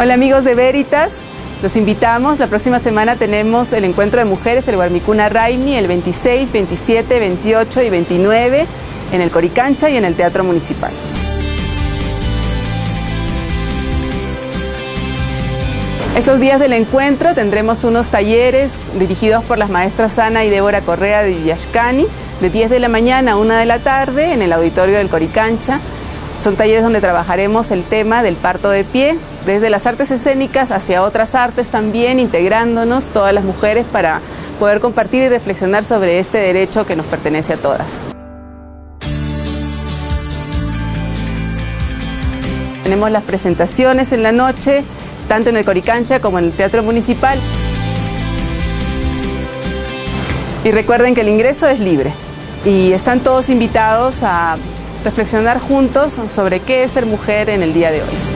Hola amigos de Veritas, los invitamos. La próxima semana tenemos el encuentro de mujeres, el Guarmicuna Raimi, el 26, 27, 28 y 29 en el Coricancha y en el Teatro Municipal. Esos días del encuentro tendremos unos talleres dirigidos por las maestras Ana y Débora Correa de Villashcani, de 10 de la mañana a 1 de la tarde en el auditorio del Coricancha. Son talleres donde trabajaremos el tema del parto de pie, desde las artes escénicas hacia otras artes también, integrándonos todas las mujeres para poder compartir y reflexionar sobre este derecho que nos pertenece a todas. Tenemos las presentaciones en la noche, tanto en el Coricancha como en el Teatro Municipal. Y recuerden que el ingreso es libre y están todos invitados a reflexionar juntos sobre qué es ser mujer en el día de hoy.